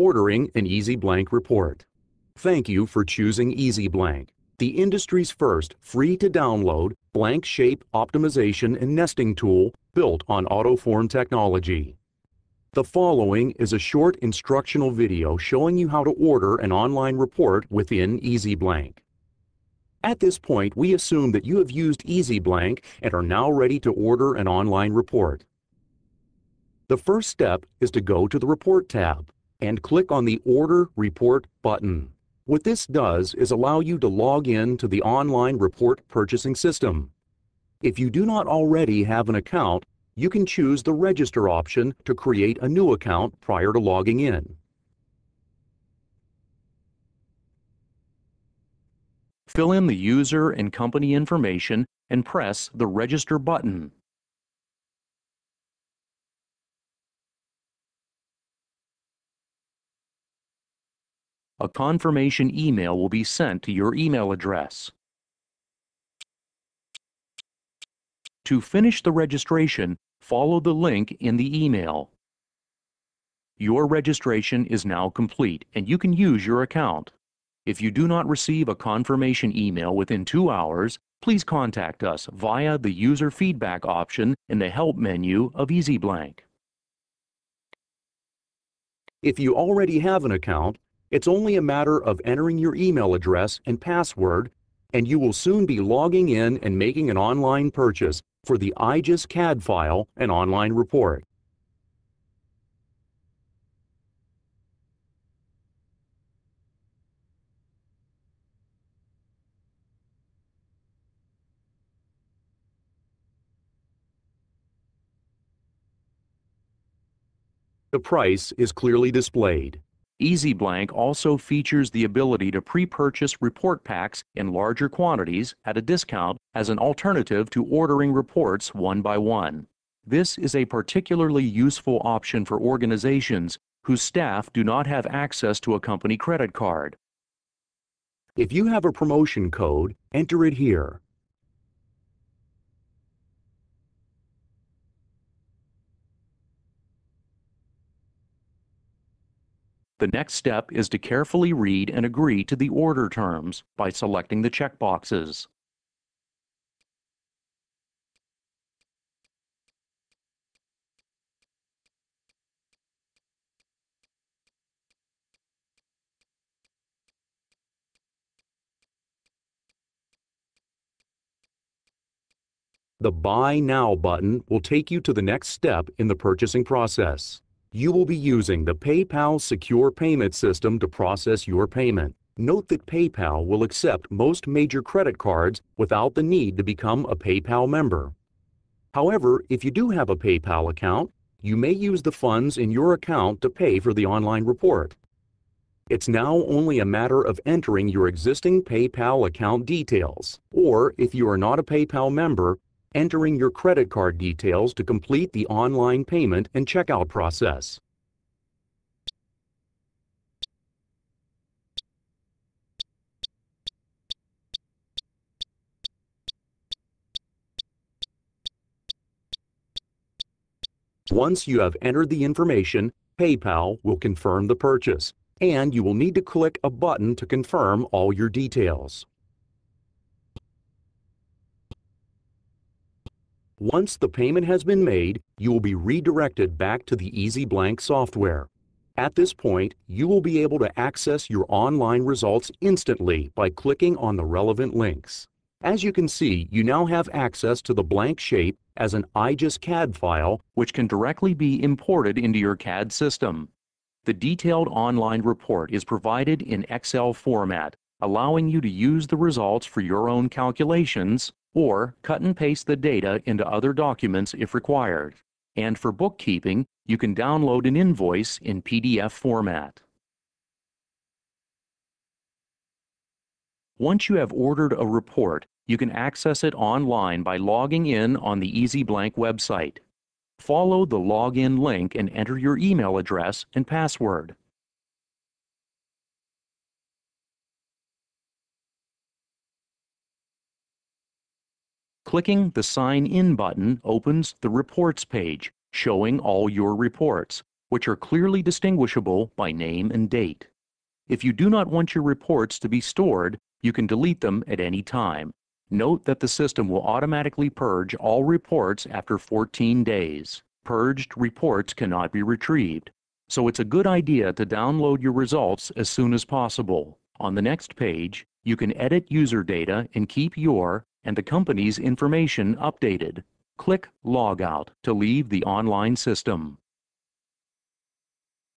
Ordering an EasyBlank report. Thank you for choosing EasyBlank, the industry's first free-to-download blank shape optimization and nesting tool built on AutoForm technology. The following is a short instructional video showing you how to order an online report within EasyBlank. At this point, we assume that you have used EasyBlank and are now ready to order an online report. The first step is to go to the Report tab and click on the Order Report button. What this does is allow you to log in to the online report purchasing system. If you do not already have an account, you can choose the Register option to create a new account prior to logging in. Fill in the user and company information and press the Register button. A confirmation email will be sent to your email address. To finish the registration, follow the link in the email. Your registration is now complete and you can use your account. If you do not receive a confirmation email within two hours, please contact us via the user feedback option in the help menu of EasyBlank. If you already have an account, it's only a matter of entering your email address and password, and you will soon be logging in and making an online purchase for the IGES CAD file and online report. The price is clearly displayed. EasyBlank also features the ability to pre-purchase report packs in larger quantities at a discount as an alternative to ordering reports one by one. This is a particularly useful option for organizations whose staff do not have access to a company credit card. If you have a promotion code, enter it here. The next step is to carefully read and agree to the order terms by selecting the checkboxes. The Buy Now button will take you to the next step in the purchasing process. You will be using the PayPal Secure Payment System to process your payment. Note that PayPal will accept most major credit cards without the need to become a PayPal member. However, if you do have a PayPal account, you may use the funds in your account to pay for the online report. It's now only a matter of entering your existing PayPal account details, or if you are not a PayPal member, entering your credit card details to complete the online payment and checkout process. Once you have entered the information, PayPal will confirm the purchase, and you will need to click a button to confirm all your details. Once the payment has been made, you will be redirected back to the EasyBlank software. At this point, you will be able to access your online results instantly by clicking on the relevant links. As you can see, you now have access to the blank shape as an IGES CAD file, which can directly be imported into your CAD system. The detailed online report is provided in Excel format, allowing you to use the results for your own calculations or cut and paste the data into other documents if required. And for bookkeeping, you can download an invoice in PDF format. Once you have ordered a report, you can access it online by logging in on the EasyBlank website. Follow the login link and enter your email address and password. Clicking the Sign In button opens the Reports page, showing all your reports, which are clearly distinguishable by name and date. If you do not want your reports to be stored, you can delete them at any time. Note that the system will automatically purge all reports after 14 days. Purged reports cannot be retrieved, so it's a good idea to download your results as soon as possible. On the next page, you can edit user data and keep your and the company's information updated. Click Logout to leave the online system.